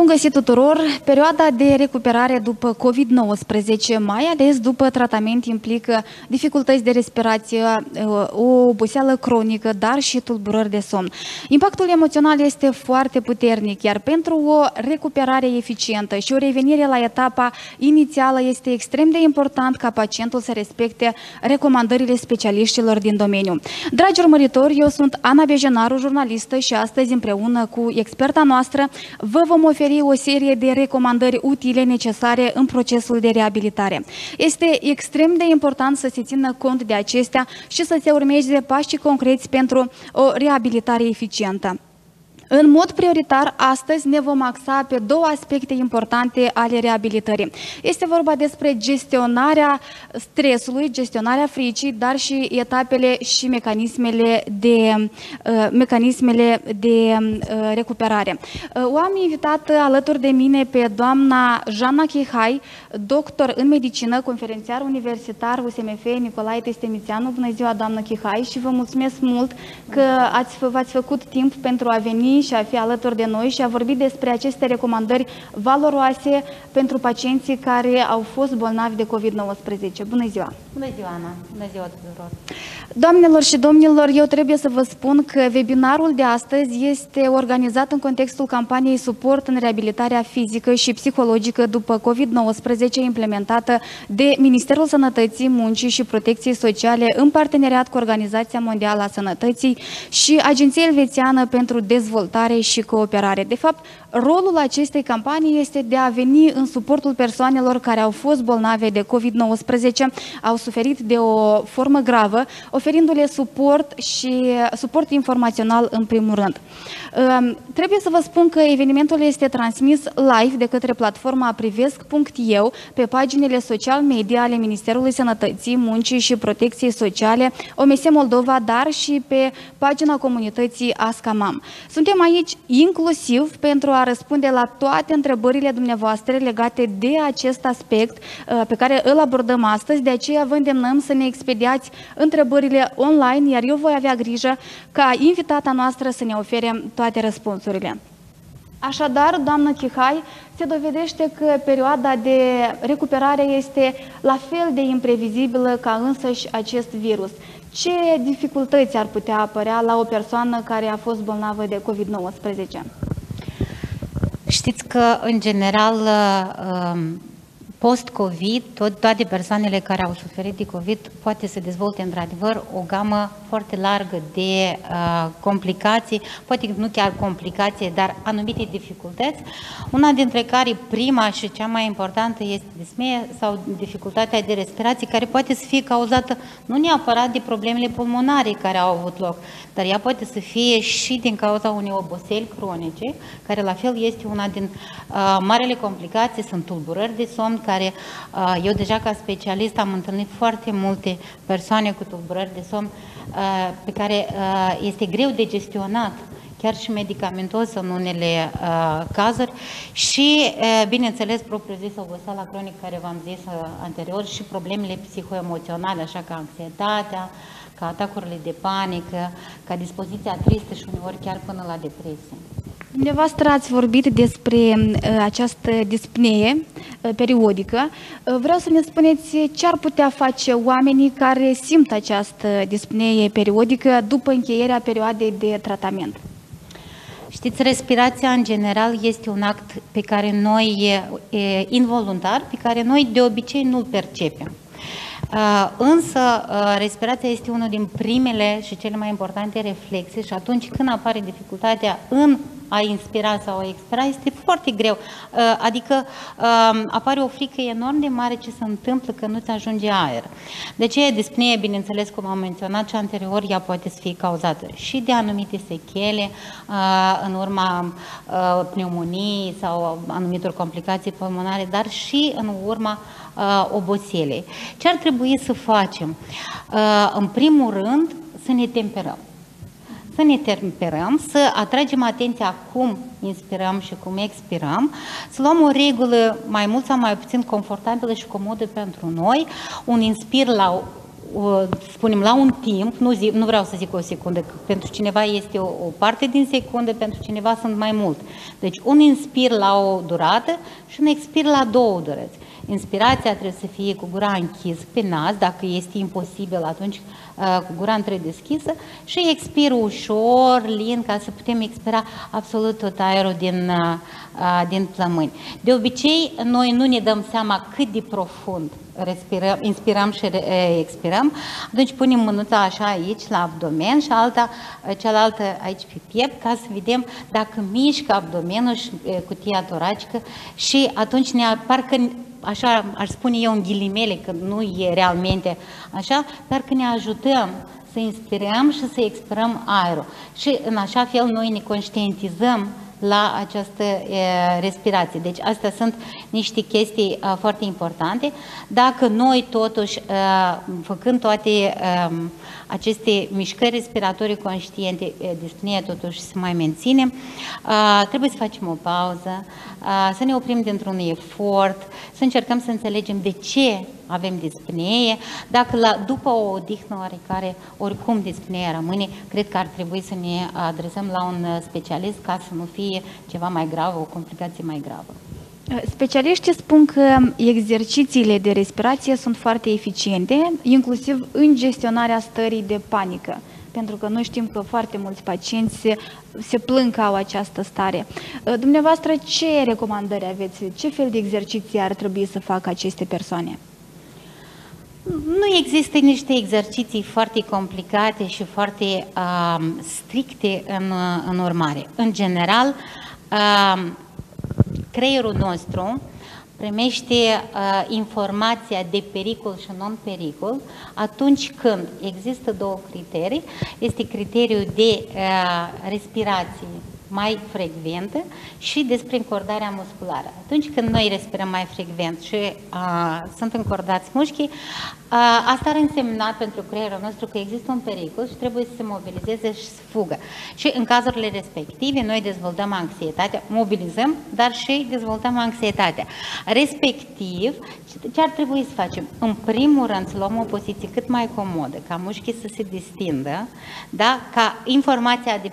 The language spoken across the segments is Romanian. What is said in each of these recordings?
Bun găsit tuturor! Perioada de recuperare după COVID-19, mai ales după tratament, implică dificultăți de respirație, o oboseală cronică, dar și tulburări de somn. Impactul emoțional este foarte puternic, iar pentru o recuperare eficientă și o revenire la etapa inițială este extrem de important ca pacientul să respecte recomandările specialiștilor din domeniu. Dragi urmăritori, eu sunt Ana Bejenaru, jurnalistă și astăzi împreună cu experta noastră vă vom oferi o serie de recomandări utile necesare în procesul de reabilitare. Este extrem de important să se țină cont de acestea și să se urmeze pașii concreți pentru o reabilitare eficientă. În mod prioritar, astăzi ne vom axa pe două aspecte importante ale reabilitării. Este vorba despre gestionarea stresului, gestionarea fricii, dar și etapele și mecanismele de, uh, mecanismele de uh, recuperare. Uh, o am invitat alături de mine pe doamna Jana Chihai, doctor în medicină, conferențiar universitar USMF Nicolae Testemițeanu. Bună ziua, doamnă Chihai, și vă mulțumesc mult că ați, v-ați făcut timp pentru a veni și a fi alături de noi și a vorbit despre aceste recomandări valoroase pentru pacienții care au fost bolnavi de COVID-19. Bună ziua! Bună ziua, Ana! Bună ziua tuturor! Doamnelor și domnilor, eu trebuie să vă spun că webinarul de astăzi este organizat în contextul campaniei Suport în reabilitarea fizică și psihologică după COVID-19 implementată de Ministerul Sănătății, Muncii și Protecției Sociale în parteneriat cu Organizația Mondială a Sănătății și Agenția Elvețiană pentru Dezvoltare și Cooperare. De fapt, rolul acestei campanii este de a veni în suportul persoanelor care au fost bolnave de COVID-19, au suferit de o formă gravă, oferindu-le suport și suport informațional în primul rând. Ehm, trebuie să vă spun că evenimentul este transmis live de către platforma privesc.eu pe paginile social media ale Ministerului Sănătății, Muncii și Protecției Sociale, OMS Moldova, dar și pe pagina comunității Ascamam. Suntem aici inclusiv pentru a răspunde la toate întrebările dumneavoastră legate de acest aspect eh, pe care îl abordăm astăzi, de aceea vă îndemnăm să ne expediați întrebările întrebările online, iar eu voi avea grijă ca invitata noastră să ne ofere toate răspunsurile. Așadar, doamnă Chihai, se dovedește că perioada de recuperare este la fel de imprevizibilă ca însăși acest virus. Ce dificultăți ar putea apărea la o persoană care a fost bolnavă de COVID-19? Știți că, în general, um, post-COVID, tot, toate persoanele care au suferit de COVID poate să dezvolte într-adevăr o gamă foarte largă de uh, complicații, poate nu chiar complicații, dar anumite dificultăți, una dintre care prima și cea mai importantă este dismie sau dificultatea de respirație, care poate să fie cauzată nu neapărat de problemele pulmonare care au avut loc, dar ea poate să fie și din cauza unei oboseli cronice, care la fel este una din uh, marele complicații, sunt tulburări de somn, care uh, eu deja ca specialist am întâlnit foarte multe persoane cu tulburări de somn uh, pe care uh, este greu de gestionat chiar și medicamentos în unele uh, cazuri și, uh, bineînțeles, propriu-zis oboseala cronică care v-am zis uh, anterior și problemele psihoemoționale, așa ca anxietatea, ca atacurile de panică, ca dispoziția tristă și uneori chiar până la depresie. Dumneavoastră ați vorbit despre uh, această dispnee uh, periodică. Uh, vreau să ne spuneți ce ar putea face oamenii care simt această dispnee periodică după încheierea perioadei de tratament. Știți, respirația în general este un act pe care noi, e, involuntar, pe care noi de obicei nu-l percepem. Însă, respirația este unul din primele și cele mai importante reflexe și atunci când apare dificultatea în a inspira sau a expira este foarte greu. Adică apare o frică enorm de mare ce se întâmplă că nu-ți ajunge aer. De ce dispnee, bineînțeles, cum am menționat și anterior, ea poate să fie cauzată și de anumite sechele în urma pneumoniei sau anumitor complicații pulmonare, dar și în urma uh, oboselei. Ce ar trebui să facem? Uh, în primul rând, să ne temperăm. Să ne temperăm, să atragem atenția cum inspirăm și cum expirăm, să luăm o regulă mai mult sau mai puțin confortabilă și comodă pentru noi, un inspir la uh, spunem, la un timp, nu, zi, nu vreau să zic o secundă, că pentru cineva este o, o parte din secundă, pentru cineva sunt mai mult. Deci un inspir la o durată și un expir la două durăți. Inspirația trebuie să fie cu gura închis pe nas, dacă este imposibil atunci uh, cu gura întredeschisă și expir ușor, lin, ca să putem expira absolut tot aerul din, uh, uh, din plămâni. De obicei, noi nu ne dăm seama cât de profund respirăm, inspirăm și expirăm, atunci punem mânuța așa aici, la abdomen și alta, cealaltă aici pe piept, ca să vedem dacă mișcă abdomenul și cutia toracică și atunci ne, parcă așa aș spune eu în ghilimele, că nu e realmente așa, dar că ne ajutăm să inspirăm și să expirăm aerul. Și în așa fel noi ne conștientizăm la această e, respirație. Deci astea sunt niște chestii a, foarte importante. Dacă noi totuși, a, făcând toate a, aceste mișcări respiratorii conștiente, dispnea totuși să mai menținem, a, trebuie să facem o pauză, a, să ne oprim dintr-un efort, să încercăm să înțelegem de ce avem dispnee. Dacă la, după o odihnă oarecare, oricum dispneea rămâne, cred că ar trebui să ne adresăm la un specialist ca să nu fie ceva mai grav, o complicație mai gravă. Specialiștii spun că exercițiile de respirație sunt foarte eficiente, inclusiv în gestionarea stării de panică pentru că noi știm că foarte mulți pacienți se, se plâng că au această stare. Dumneavoastră, ce recomandări aveți? Ce fel de exerciții ar trebui să facă aceste persoane? Nu există niște exerciții foarte complicate și foarte uh, stricte în, în urmare. În general, uh, creierul nostru primește uh, informația de pericol și non-pericol atunci când există două criterii. Este criteriul de uh, respirație mai frecventă și despre încordarea musculară. Atunci când noi respirăm mai frecvent și uh, sunt încordați mușchii, Asta ar însemna pentru creierul nostru că există un pericol și trebuie să se mobilizeze și să fugă. Și în cazurile respective noi dezvoltăm anxietatea, mobilizăm, dar și dezvoltăm anxietatea. Respectiv, ce ar trebui să facem? În primul rând să luăm o poziție cât mai comodă, ca mușchii să se distindă, da? ca informația de,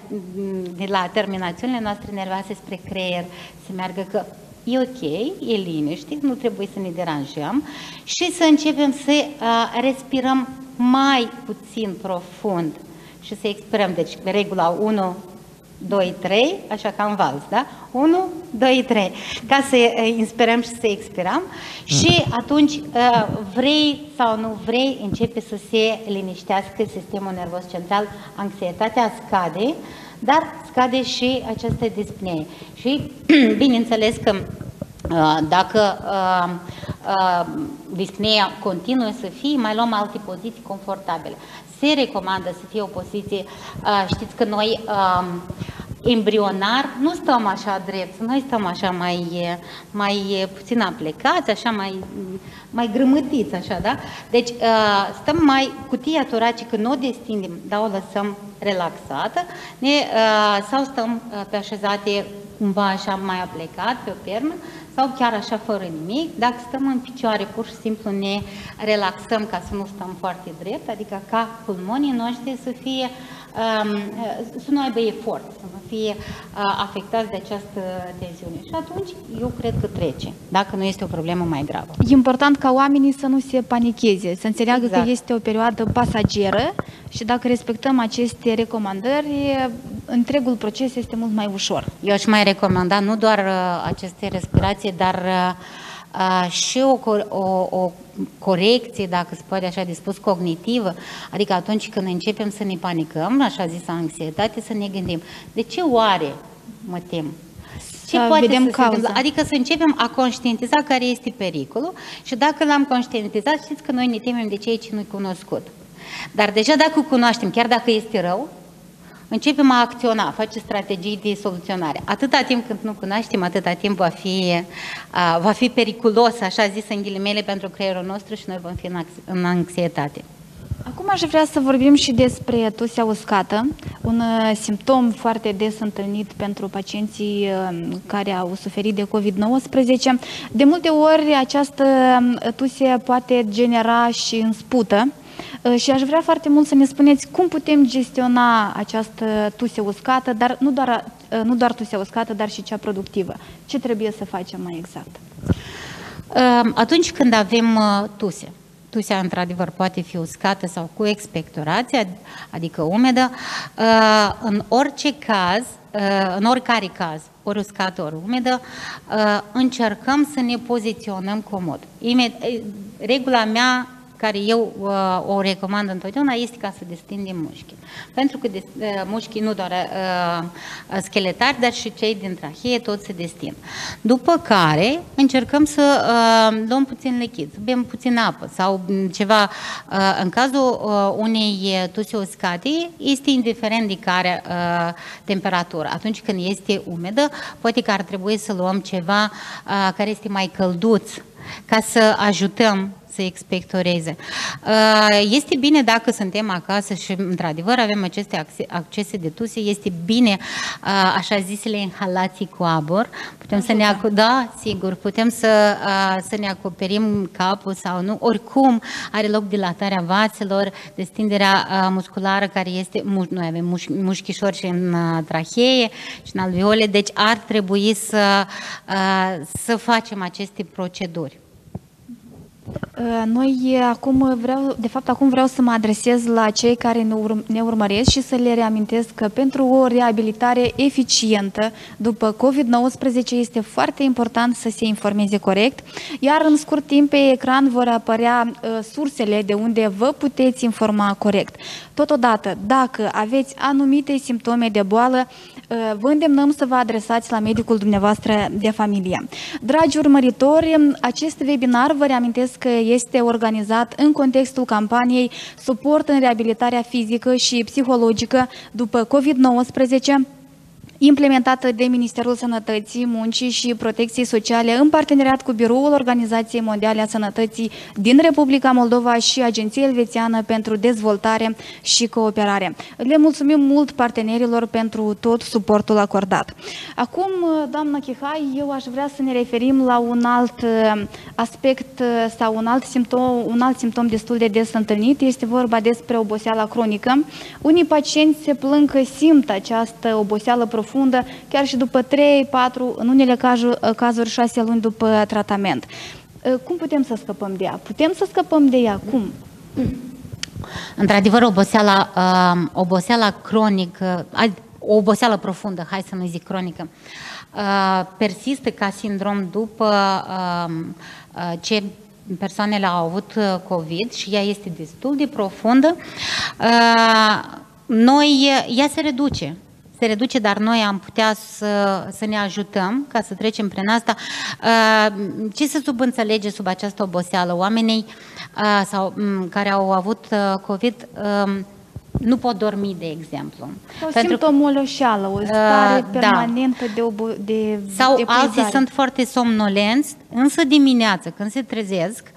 de la terminațiunile noastre nervoase spre creier să meargă că e ok, e liniște, nu trebuie să ne deranjăm și să începem să uh, respirăm mai puțin profund și să expirăm. Deci, regula 1, 2, 3, așa ca în vals, da? 1, 2, 3, ca să inspirăm și să expirăm și atunci vrei sau nu vrei începe să se liniștească sistemul nervos central, anxietatea scade, dar scade și această dispnee. Și bineînțeles că uh, dacă uh, uh, dispnea continuă să fie, mai luăm alte poziții confortabile. Se recomandă să fie o poziție, știți că noi embrionar nu stăm așa drept, noi stăm așa mai, mai puțin aplecați, așa mai, mai grămătiți, așa, da? Deci stăm mai, cutia toracică nu o destindem, dar o lăsăm relaxată ne, sau stăm pe așezate cumva așa mai aplecat pe o pernă sau chiar așa fără nimic. Dacă stăm în picioare, pur și simplu ne relaxăm ca să nu stăm foarte drept, adică ca pulmonii noștri să fie uh, să nu aibă efort, să nu fie afectați de această tensiune. Și atunci eu cred că trece, dacă nu este o problemă mai gravă. E important ca oamenii să nu se panicheze, să înțeleagă exact. că este o perioadă pasageră și dacă respectăm aceste recomandări, întregul proces este mult mai ușor. Eu aș mai recomanda nu doar aceste respirații, dar și o, o, o corecție, dacă se poate așa de spus, cognitivă, adică atunci când începem să ne panicăm, așa zis anxietate, să ne gândim, de ce oare mă tem? Ce să poate vedem să cauza. se Adică să începem a conștientiza care este pericolul și dacă l-am conștientizat, știți că noi ne temem de ceea ce nu-i cunoscut. Dar deja dacă cunoaștem, chiar dacă este rău, începem a acționa, a face strategii de soluționare. Atâta timp cât nu cunoaștem, atâta timp va fi, uh, va fi periculos, așa zis în ghilimele, pentru creierul nostru și noi vom fi în, în anxietate. Acum aș vrea să vorbim și despre tusea uscată, un simptom foarte des întâlnit pentru pacienții care au suferit de COVID-19. De multe ori această tuse poate genera și în spută, și aș vrea foarte mult să ne spuneți cum putem gestiona această tuse uscată, dar nu doar, nu doar tuse uscată, dar și cea productivă. Ce trebuie să facem mai exact? Atunci când avem tuse, tusea într-adevăr poate fi uscată sau cu expectorație, adică umedă, în orice caz, în oricare caz, ori uscată, ori umedă, încercăm să ne poziționăm comod. Regula mea care eu uh, o recomand întotdeauna este ca să destindem mușchi. Pentru că de, uh, mușchii nu doar uh, scheletari, dar și cei din trahee tot se destind. După care încercăm să uh, luăm puțin lichid, să bem puțin apă sau ceva. Uh, în cazul uh, unei tuse uscate, este indiferent de care uh, temperatură. Atunci când este umedă, poate că ar trebui să luăm ceva uh, care este mai călduț ca să ajutăm să expectoreze. Uh, este bine dacă suntem acasă și, într-adevăr, avem aceste accese de tuse, este bine, uh, așa zisele, inhalații cu abur. Putem să ne, da, sigur, putem să, uh, să ne acoperim capul sau nu. Oricum, are loc dilatarea vaselor, destinderea musculară care este, noi avem muș, mușchișori și în trachee și în alveole, deci ar trebui să, să facem aceste proceduri. Uh, noi acum vreau, de fapt acum vreau să mă adresez la cei care ne, urm- ne urmăresc și să le reamintesc că pentru o reabilitare eficientă după COVID-19 este foarte important să se informeze corect, iar în scurt timp pe ecran vor apărea uh, sursele de unde vă puteți informa corect. Totodată, dacă aveți anumite simptome de boală, uh, vă îndemnăm să vă adresați la medicul dumneavoastră de familie. Dragi urmăritori, acest webinar vă reamintesc că este organizat în contextul campaniei Suport în reabilitarea fizică și psihologică după COVID-19 implementată de Ministerul Sănătății, Muncii și Protecției Sociale în parteneriat cu Biroul Organizației Mondiale a Sănătății din Republica Moldova și Agenția Elvețiană pentru Dezvoltare și Cooperare. Le mulțumim mult partenerilor pentru tot suportul acordat. Acum, doamnă Chihai, eu aș vrea să ne referim la un alt uh, aspect uh, sau un alt simptom, un alt simptom destul de des întâlnit. Este vorba despre oboseala cronică. Unii pacienți se plâng că simt această oboseală profundă profundă, chiar și după 3-4, în unele cazuri 6 luni după tratament. Ă, cum putem să scăpăm de ea? Putem să scăpăm de ea? Cum? Într-adevăr, oboseala, uh, oboseala cronică, o oboseală profundă, hai să nu zic cronică, uh, persistă ca sindrom după uh, uh, ce persoanele au avut COVID și ea este destul de profundă. Uh, noi, ea se reduce se reduce, dar noi am putea să, să ne ajutăm ca să trecem prin asta. Uh, ce se subînțelege sub această oboseală? Oamenii uh, sau mm, care au avut uh, COVID um, nu pot dormi, de exemplu. Sau Pentru simt o moloșeală, o stare uh, permanentă da. de, obo- de Sau de alții sunt foarte somnolenți, însă dimineață, când se trezesc, uh,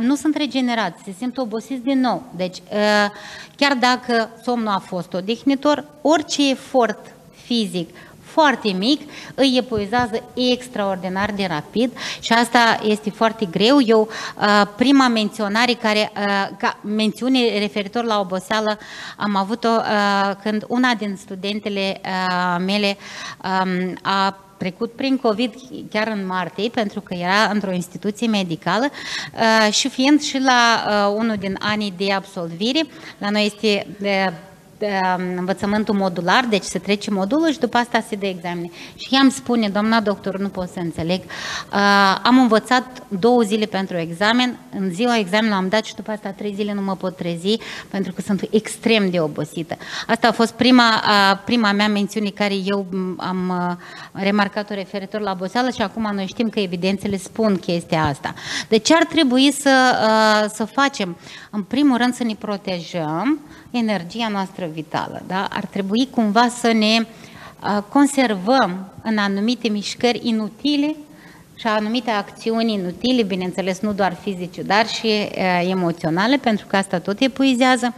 nu sunt regenerați, se simt obosiți din nou. Deci, uh, chiar dacă somnul a fost odihnitor, orice efort fizic foarte mic, îi epuizează extraordinar de rapid și asta este foarte greu. Eu, uh, prima menționare care, ca mențiune referitor la oboseală, am avut-o când una din studentele mele um, a trecut prin COVID chiar în martie, pentru că era într-o instituție medicală uh, și fiind și la uh, unul din anii de absolvire, la noi este învățământul modular, deci se trece modulul și după asta se dă examene. Și ea îmi spune, doamna doctor, nu pot să înțeleg, uh, am învățat două zile pentru examen, în ziua examenului am dat și după asta trei zile nu mă pot trezi pentru că sunt extrem de obosită. Asta a fost prima, uh, prima mea mențiune care eu am uh, remarcat-o referitor la oboseală și acum noi știm că evidențele spun chestia asta. Deci ar trebui să, uh, să facem? În primul rând să ne protejăm, energia noastră vitală. Da? Ar trebui cumva să ne uh, conservăm în anumite mișcări inutile și anumite acțiuni inutile, bineînțeles nu doar fizice, dar și uh, emoționale, pentru că asta tot epuizează,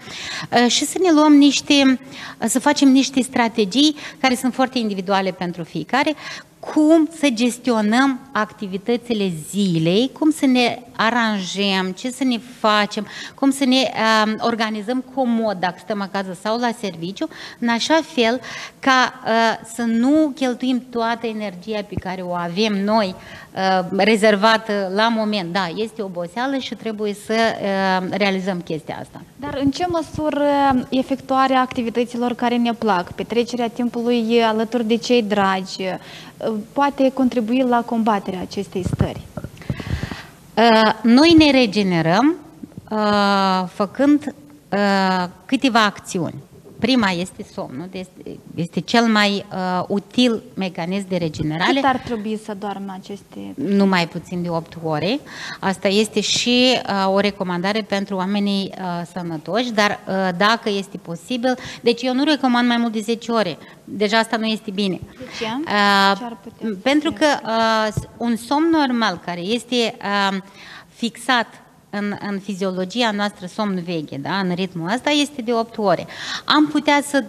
uh, și să ne luăm niște, să facem niște strategii care sunt foarte individuale pentru fiecare, cum să gestionăm activitățile zilei, cum să ne aranjăm, ce să ne facem, cum să ne uh, organizăm comod dacă stăm acasă sau la serviciu, în așa fel ca uh, să nu cheltuim toată energia pe care o avem noi uh, rezervată la moment. Da, este oboseală și trebuie să uh, realizăm chestia asta. Dar în ce măsură efectuarea activităților care ne plac, petrecerea timpului alături de cei dragi, uh, poate contribui la combaterea acestei stări? Uh, noi ne regenerăm uh, făcând câteva acțiuni. Prima este somnul, este, este cel mai uh, util mecanism de regenerare. Cât ar trebui să doarmă aceste... Nu mai puțin de 8 ore. Asta este și uh, o recomandare pentru oamenii uh, sănătoși, dar uh, dacă este posibil... Deci eu nu recomand mai mult de 10 ore. Deja asta nu este bine. De ce? Uh, ce pentru că uh, un somn normal care este uh, fixat în, în fiziologia noastră somn veche, da? în ritmul ăsta, este de 8 ore. Am putea să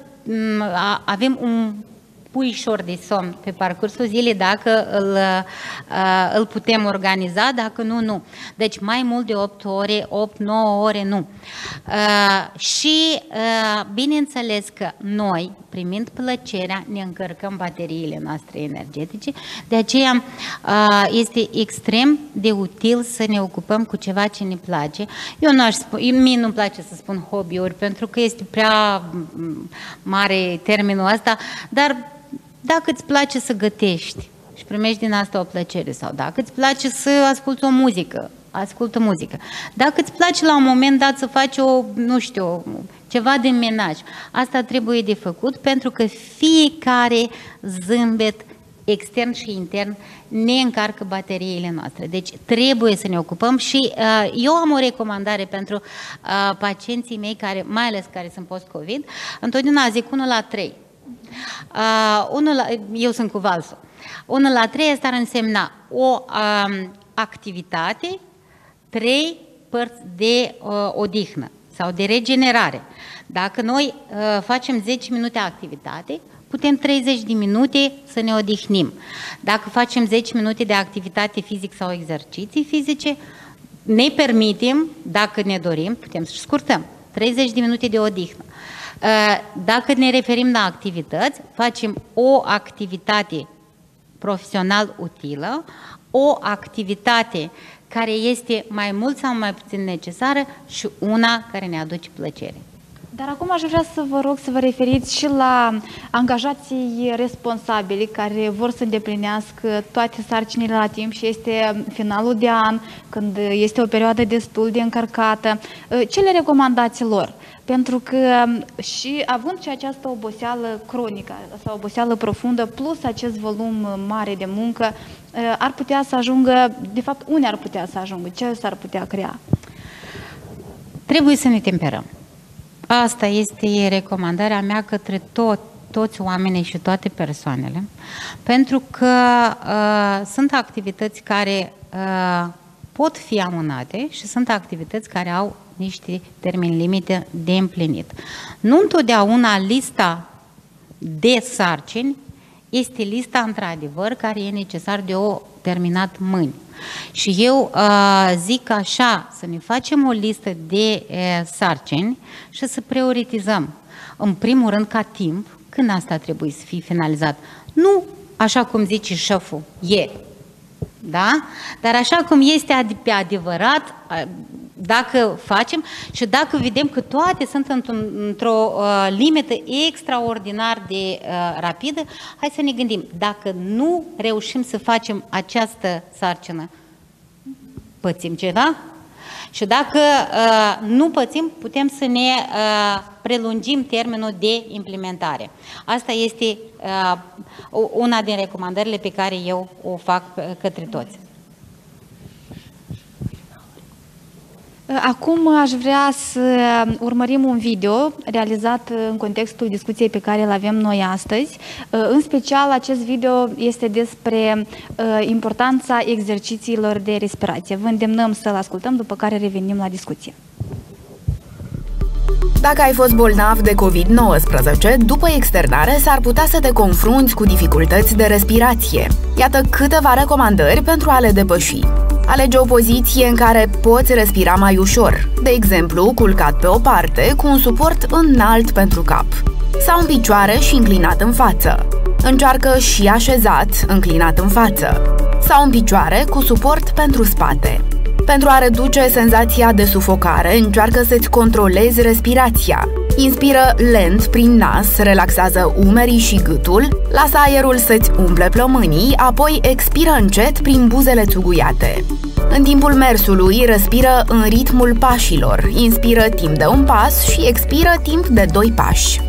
avem un puișor de somn pe parcursul zilei dacă îl, uh, îl putem organiza, dacă nu, nu. Deci mai mult de 8 ore, 8-9 ore, nu. Uh, și uh, bineînțeles că noi, primind plăcerea, ne încărcăm bateriile noastre energetice, de aceea este extrem de util să ne ocupăm cu ceva ce ne place. Eu nu aș spune, mie nu-mi place să spun hobby-uri, pentru că este prea mare termenul ăsta, dar dacă îți place să gătești și primești din asta o plăcere sau dacă îți place să asculți o muzică, ascultă muzică. Dacă îți place la un moment dat să faci o, nu știu, ceva de menaj, asta trebuie de făcut pentru că fiecare zâmbet extern și intern ne încarcă bateriile noastre. Deci trebuie să ne ocupăm și uh, eu am o recomandare pentru uh, pacienții mei, care, mai ales care sunt post-COVID, întotdeauna zic 1 la 3. Uh, unul la, eu sunt cu valsul. Unul la trei asta ar însemna o um, activitate, trei părți de uh, odihnă sau de regenerare. Dacă noi uh, facem 10 minute activitate, putem 30 de minute să ne odihnim. Dacă facem 10 minute de activitate fizică sau exerciții fizice, ne permitem, dacă ne dorim, putem să scurtăm. 30 de minute de odihnă. Uh, dacă ne referim la activități, facem o activitate profesional utilă, o activitate care este mai mult sau mai puțin necesară și una care ne aduce plăcere. Dar acum aș vrea să vă rog să vă referiți și la angajații responsabili care vor să îndeplinească toate sarcinile la timp și este finalul de an, când este o perioadă destul de încărcată. Uh, ce le recomandați lor? Pentru că și având și această oboseală cronică sau oboseală profundă, plus acest volum mare de muncă, ar putea să ajungă, de fapt, unde ar putea să ajungă? Ce s-ar putea crea? Trebuie să ne temperăm. Asta este recomandarea mea către tot, toți oamenii și toate persoanele, pentru că uh, sunt activități care uh, pot fi amânate și sunt activități care au niște termeni limite de împlinit. Nu întotdeauna lista de sarcini este lista într-adevăr care e necesar de o terminat mâini. Și eu uh, zic așa, să ne facem o listă de uh, sarcini și să prioritizăm. În primul rând, ca timp, când asta trebuie să fie finalizat. Nu așa cum zice șeful, e. Da? Dar așa cum este pe adevărat, dacă facem și dacă vedem că toate sunt într-o uh, limită extraordinar de uh, rapidă, hai să ne gândim, dacă nu reușim să facem această sarcină, pățim ceva? Și dacă uh, nu pățim, putem să ne uh, prelungim termenul de implementare. Asta este uh, una din recomandările pe care eu o fac uh, către toți. Acum aș vrea să urmărim un video realizat în contextul discuției pe care îl avem noi astăzi. În special, acest video este despre uh, importanța exercițiilor de respirație. Vă îndemnăm să-l ascultăm, după care revenim la discuție. Dacă ai fost bolnav de COVID-19, după externare s-ar putea să te confrunți cu dificultăți de respirație. Iată câteva recomandări pentru a le depăși. Alege o poziție în care poți respira mai ușor, de exemplu, culcat pe o parte cu un suport înalt pentru cap, sau în picioare și înclinat în față. Încearcă și așezat, înclinat în față, sau în picioare cu suport pentru spate. Pentru a reduce senzația de sufocare, încearcă să-ți controlezi respirația. Inspiră lent prin nas, relaxează umerii și gâtul, lasă aerul să-ți umple plămânii, apoi expiră încet prin buzele țuguiate. În timpul mersului, respiră în ritmul pașilor, inspiră timp de un pas și expiră timp de doi pași.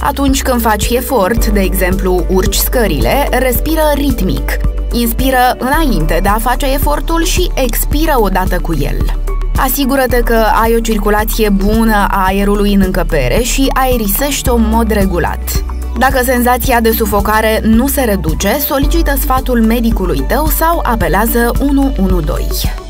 Atunci când faci efort, de exemplu urci scările, respiră ritmic. Inspiră înainte de a face efortul și expiră odată cu el. Asigură-te că ai o circulație bună a aerului în încăpere și aerisește-o în mod regulat. Dacă senzația de sufocare nu se reduce, solicită sfatul medicului tău sau apelează 112.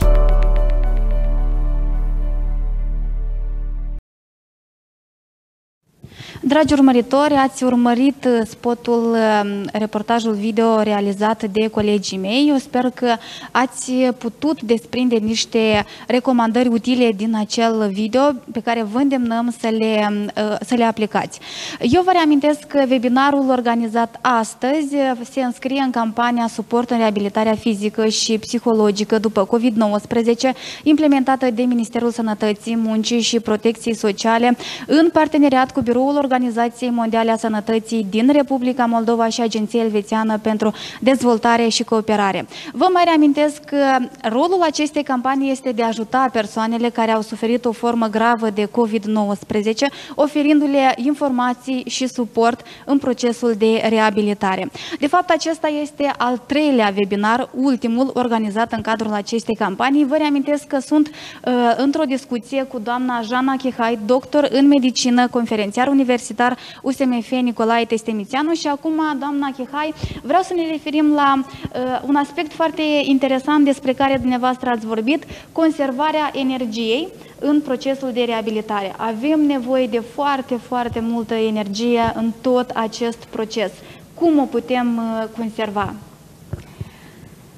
Dragi urmăritori, ați urmărit uh, spotul, uh, reportajul video realizat de colegii mei. Eu sper că ați putut desprinde niște recomandări utile din acel video pe care vă îndemnăm să le, uh, să le aplicați. Eu vă reamintesc că webinarul organizat astăzi se înscrie în campania Suport în reabilitarea fizică și psihologică după COVID-19, implementată de Ministerul Sănătății, Muncii și Protecției Sociale în parteneriat cu Biroul Organizației Organizației Mondiale a Sănătății din Republica Moldova și Agenția Elvețiană pentru Dezvoltare și Cooperare. Vă mai reamintesc că rolul acestei campanii este de a ajuta persoanele care au suferit o formă gravă de COVID-19, oferindu-le informații și suport în procesul de reabilitare. De fapt, acesta este al treilea webinar, ultimul, organizat în cadrul acestei campanii. Vă reamintesc că sunt uh, într-o discuție cu doamna Jana Chihai, doctor în medicină, conferențiar universitar universitar USMF Nicolae Testemițeanu și acum, doamna Chihai, vreau să ne referim la uh, un aspect foarte interesant despre care dumneavoastră ați vorbit, conservarea energiei în procesul de reabilitare. Avem nevoie de foarte, foarte multă energie în tot acest proces. Cum o putem uh, conserva?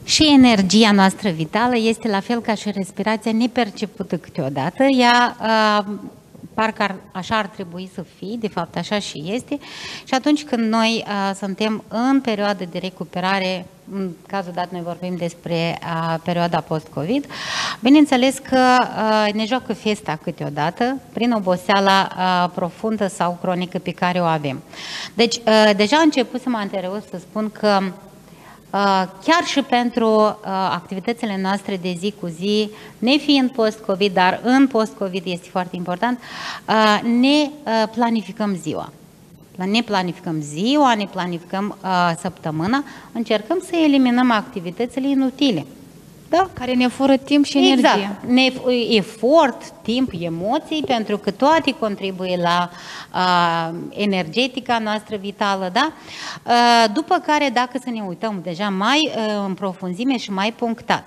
Și energia noastră vitală este la fel ca și respirația nepercepută câteodată. Ea uh, parcă ar, așa ar trebui să fie, de fapt așa și este. Și atunci când noi uh, suntem în perioadă de recuperare, în cazul dat noi vorbim despre uh, perioada post-COVID, bineînțeles că uh, ne joacă festa câteodată prin oboseala uh, profundă sau cronică pe care o avem. Deci, uh, deja a început să mă anterior să spun că Uh, chiar și pentru uh, activitățile noastre de zi cu zi, nefiind post-COVID, dar în post-COVID este foarte important, uh, ne planificăm ziua. Ne planificăm ziua, ne planificăm săptămâna, încercăm să eliminăm activitățile inutile. Da, care ne fură timp și exact. energie. Ne, efort, timp, emoții, pentru că toate contribuie la uh, energetica noastră vitală, da? Uh, după care, dacă să ne uităm deja mai uh, în profunzime și mai punctat,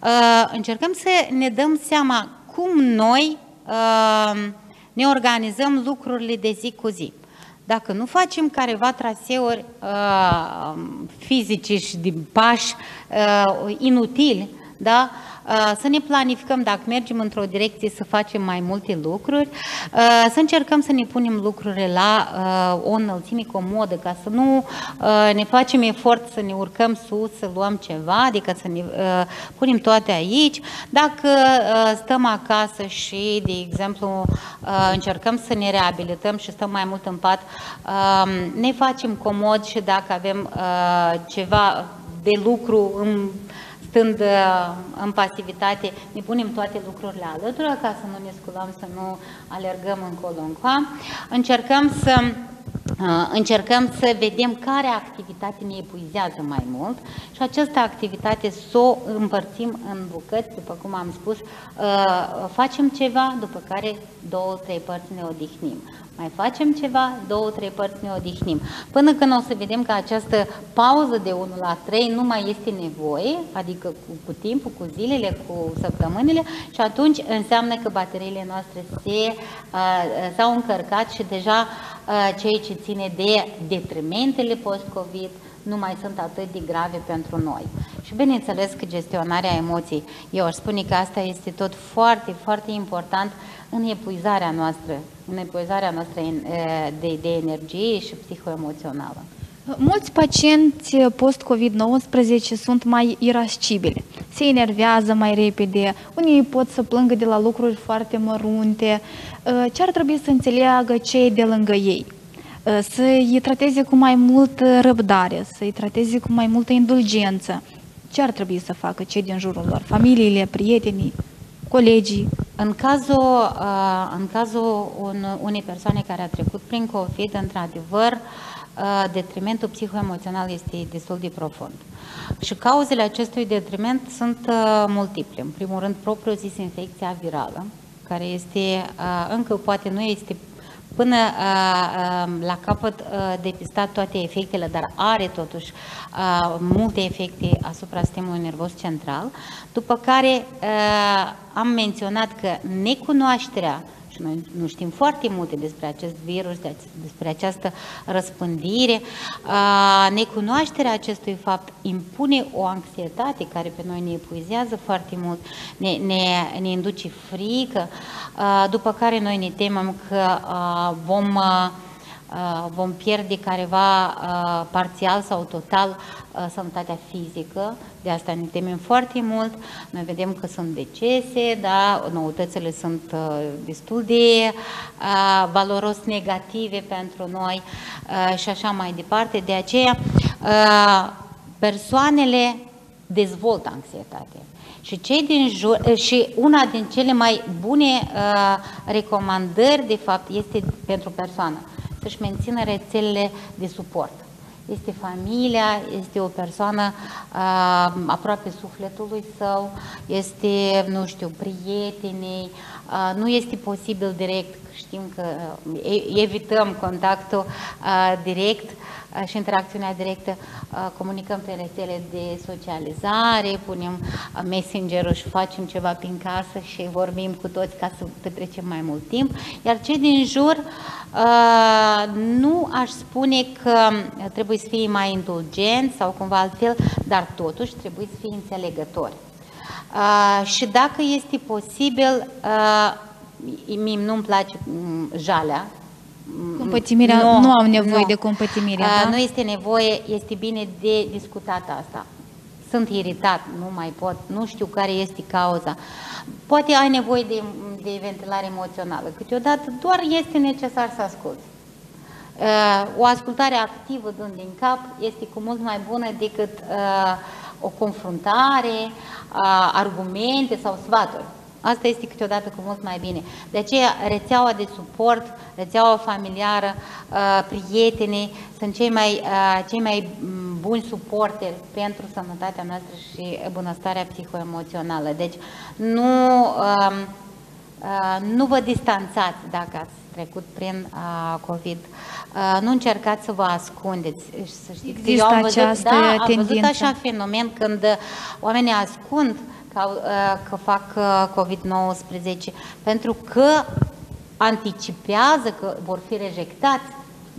uh, încercăm să ne dăm seama cum noi uh, ne organizăm lucrurile de zi cu zi. Dacă nu facem careva traseuri uh, fizice și din pași uh, inutili, da? Uh, să ne planificăm dacă mergem într-o direcție să facem mai multe lucruri, uh, să încercăm să ne punem lucrurile la uh, o înălțime comodă, ca să nu ne facem efort să ne urcăm sus, să luăm ceva, adică să ne punem toate aici. Dacă stăm acasă și, de exemplu, încercăm să ne reabilităm și stăm mai mult în pat, ne facem comod și dacă avem ceva de lucru în stând uh, în pasivitate, ne punem toate lucrurile alături ca să nu ne sculăm, să nu alergăm încolo încoa. Încercăm să uh, încercăm să vedem care activitate ne epuizează mai mult și această activitate să o împărțim în bucăți, după cum am spus, uh, facem ceva, după care două, trei părți ne odihnim mai facem ceva, două, trei părți ne odihnim. Până când o să vedem că această pauză de 1 la 3 nu mai este nevoie, adică cu, cu timpul, cu zilele, cu săptămânile și atunci înseamnă că bateriile noastre se, uh, s-au încărcat și deja uh, ceea ce ține de detrimentele post-COVID, nu mai sunt atât de grave pentru noi. Și bineînțeles că gestionarea emoției, eu aș spune că asta este tot foarte, foarte important în epuizarea noastră, în epuizarea noastră de, de energie și psihoemoțională. Mulți pacienți post-COVID-19 sunt mai irascibili, se enervează mai repede, unii pot să plângă de la lucruri foarte mărunte. Ce ar trebui să înțeleagă cei de lângă ei? Să-i trateze cu mai mult răbdare, să-i trateze cu mai multă indulgență. Ce ar trebui să facă cei din jurul lor? Familiile, prietenii, colegii? În cazul, în cazul unei persoane care a trecut prin COVID, într-adevăr, Uh, detrimentul psihoemoțional este destul de profund. Și cauzele acestui detriment sunt uh, multiple. În primul rând, propriu-zis infecția virală, care este, uh, încă poate nu este până la capăt depistat toate efectele, dar are totuși multe efecte asupra sistemului nervos central, după care am menționat că necunoașterea și noi nu știm foarte multe despre acest virus, despre această răspândire. Necunoașterea acestui fapt impune o anxietate care pe noi ne epuizează foarte mult, ne, ne, ne induce frică, după care noi ne temem că vom Uh, vom pierde careva uh, parțial sau total uh, sănătatea fizică, de asta ne temem foarte mult. Noi vedem că sunt decese, da, noutățile sunt destul de valoros negative pentru noi și așa mai departe. De aceea, persoanele dezvoltă anxietate. Și, cei din jur, și una din cele mai bune uh, recomandări, de fapt, este pentru persoană să-și mențină rețelele de suport. Este familia, este o persoană uh, aproape sufletului său, este, nu știu, prietenii, uh, nu este posibil direct, știm că uh, evităm contactul uh, direct, și interacțiunea directă, comunicăm prin rețele de socializare, punem messenger și facem ceva prin casă și vorbim cu toți ca să petrecem mai mult timp. Iar cei din jur, nu aș spune că trebuie să fie mai indulgent sau cumva altfel, dar totuși trebuie să fie înțelegători. Și dacă este posibil, mie nu-mi place jalea, Compătimirea, nu, nu au nevoie nu. de compătimire, da? Nu este nevoie, este bine de discutat asta. Sunt iritat, nu mai pot, nu știu care este cauza. Poate ai nevoie de, de ventilare emoțională. Câteodată doar este necesar să asculți. O ascultare activă dând din cap este cu mult mai bună decât o confruntare, argumente sau sfaturi. Asta este câteodată cu mult mai bine. De aceea, rețeaua de suport, rețeaua familiară, uh, prietenii sunt cei mai, uh, cei mai mm, buni suporteri pentru sănătatea noastră și bunăstarea psihoemoțională. Deci, nu, um, uh, nu vă distanțați dacă ați trecut prin COVID. Nu încercați să vă ascundeți. Să știți că eu am văzut, da, am văzut așa fenomen când oamenii ascund uh, Uh, că fac uh, COVID-19, pentru că anticipează că vor fi rejectați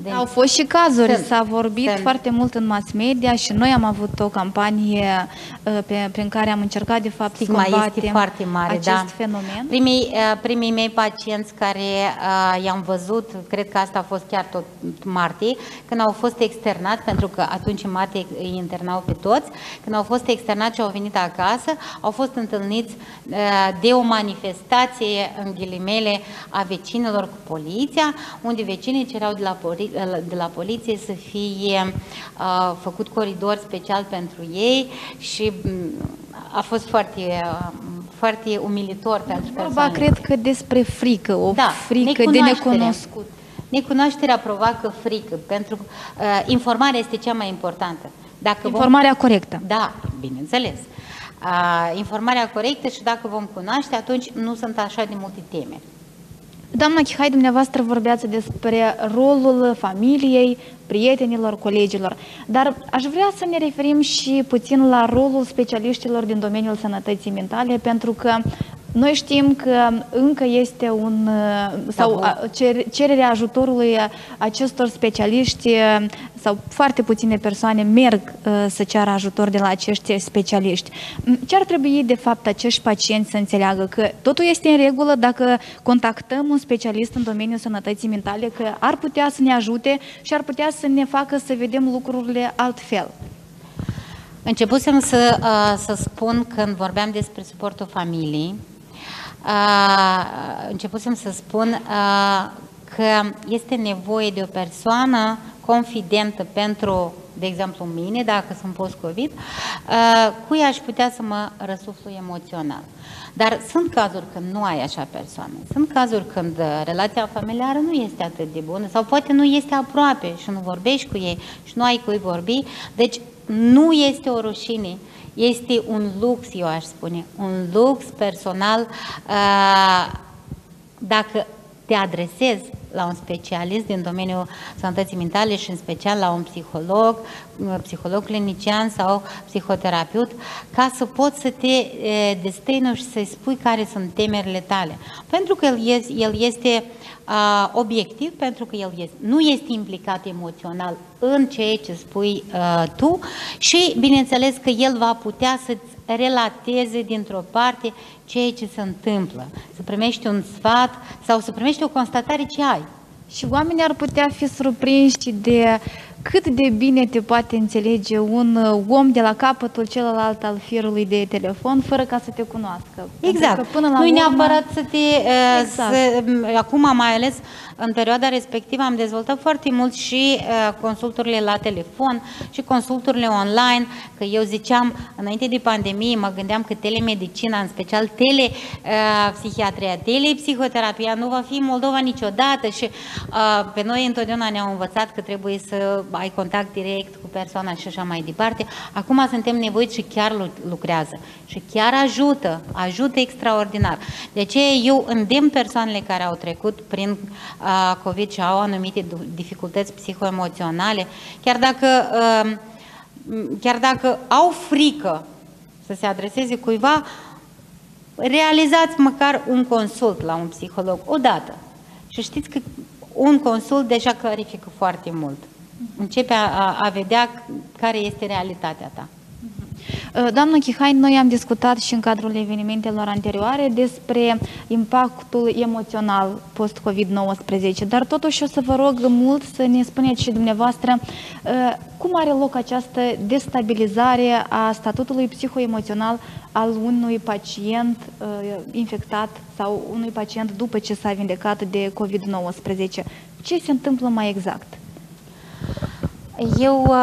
de Au fost și cazuri, s-a vorbit sunt. foarte mult în mass media și noi am avut o campanie uh, pe, prin care am încercat de fapt Stigma să combatem foarte mare, acest da. fenomen. Primii, uh, primii mei pacienți care uh, i-am văzut, cred că asta a fost chiar tot martie, când au fost externați, pentru că atunci în martie îi internau pe toți, când au fost externați și au venit acasă, au fost întâlniți de o manifestație, în ghilimele, a vecinilor cu poliția, unde vecinii cereau de la poliție de la poliție să fie uh, făcut coridor special pentru ei și a fost foarte, uh, foarte umilitor pentru persoane. cred că despre frică, o da, frică de necunoscut. Necunoașterea provoacă frică, pentru că uh, informarea este cea mai importantă. Dacă informarea vom... corectă. Da, bineînțeles. Uh, informarea corectă și dacă vom cunoaște, atunci nu sunt așa de multe temeri. Doamna Chihai, dumneavoastră vorbeați despre rolul familiei, prietenilor, colegilor, dar aș vrea să ne referim și puțin la rolul specialiștilor din domeniul sănătății mentale, pentru că Noi știm că încă este un sau cererea ajutorului acestor specialiști sau foarte puține persoane merg să ceară ajutor de la acești specialiști. Ce ar trebui de fapt acești pacienți să înțeleagă? Că totul este în regulă dacă contactăm un specialist în domeniul sănătății mentale, că ar putea să ne ajute și ar putea să ne facă să vedem lucrurile altfel. Începusem să, să spun când vorbeam despre suportul familiei, începusem să spun că este nevoie de o persoană confidentă pentru, de exemplu, mine, dacă sunt post-COVID, cui aș putea să mă răsuflu emoțional. Dar sunt cazuri când nu ai așa persoane. Sunt cazuri când relația familiară nu este atât de bună sau poate nu este aproape și nu vorbești cu ei și nu ai cui vorbi. Deci nu este o rușine, este un lux, eu aș spune, un lux personal dacă te adresezi la un specialist din domeniul sănătății mentale și în special la un psiholog, psiholog clinician sau psihoterapeut, ca să poți să te destăină și să-i spui care sunt temerile tale. Pentru că el este uh, obiectiv, pentru că el este, nu este implicat emoțional în ceea ce spui uh, tu și, bineînțeles, că el va putea să-ți relateze dintr-o parte ceea ce se întâmplă, să primești un sfat sau să primești o constatare ce ai. Și oamenii ar putea fi surprinși de cât de bine te poate înțelege un uh, om de la capătul celălalt al firului de telefon fără ca să te cunoască. Exact. Până la nu-i urmă... neapărat să te... Uh, exact. Să, acum mai ales în perioada respectivă am dezvoltat foarte mult și uh, consulturile la telefon și consulturile online, că eu ziceam, înainte de pandemie, mă gândeam că telemedicina, în special telepsihiatria, uh, telepsihoterapia, nu va fi în Moldova niciodată și uh, pe noi întotdeauna ne-au învățat că trebuie să ai contact direct cu persoana și așa mai departe. Acum suntem nevoiți și chiar lucrează și chiar ajută, ajută extraordinar. De aceea eu îndemn persoanele care au trecut prin uh, COVID și au anumite dificultăți psihoemoționale, chiar dacă, um, chiar dacă au frică să se adreseze cuiva, realizați măcar un consult la un psiholog odată. Și știți că un consult deja clarifică foarte mult. Începe a, a vedea care este realitatea ta. Uh, doamnă Chihai, noi am discutat și în cadrul evenimentelor anterioare despre impactul emoțional post-COVID-19, dar totuși o să vă rog mult să ne spuneți și dumneavoastră uh, cum are loc această destabilizare a statutului psihoemoțional al unui pacient uh, infectat sau unui pacient după ce s-a vindecat de COVID-19. Ce se întâmplă mai exact? Eu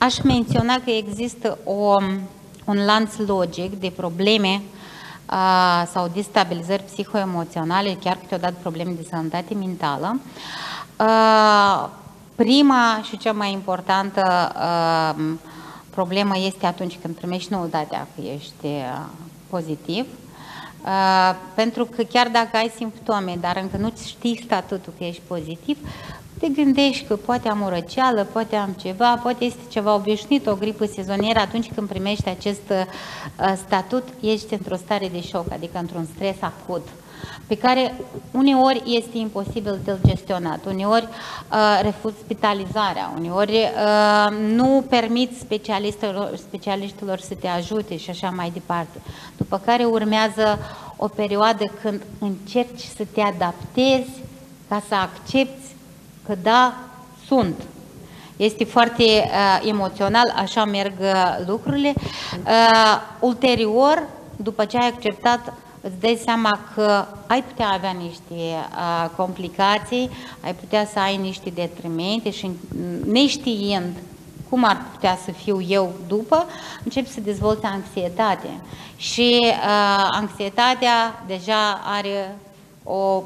Aș menționa că există o, un lanț logic de probleme uh, sau destabilizări psihoemoționale, chiar câteodată probleme de sănătate mentală. Uh, prima și cea mai importantă uh, problemă este atunci când primești noutatea că ești pozitiv, Uh, pentru că chiar dacă ai simptome, dar încă nu știi statutul că ești pozitiv, te gândești că poate am o răceală, poate am ceva, poate este ceva obișnuit, o gripă sezonieră, atunci când primești acest uh, statut, ești într-o stare de șoc, adică într-un stres acut pe care uneori este imposibil de gestionat, uneori uh, refuz spitalizarea, uneori uh, nu permit specialiștilor, specialiștilor să te ajute și așa mai departe. După care urmează o perioadă când încerci să te adaptezi ca să accepti că da, sunt. Este foarte uh, emoțional, așa merg uh, lucrurile. Uh, ulterior, după ce ai acceptat, îți dai seama că ai putea avea niște uh, complicații, ai putea să ai niște detrimente și neștiind cum ar putea să fiu eu după, încep să dezvolte anxietate. Și uh, anxietatea deja are o,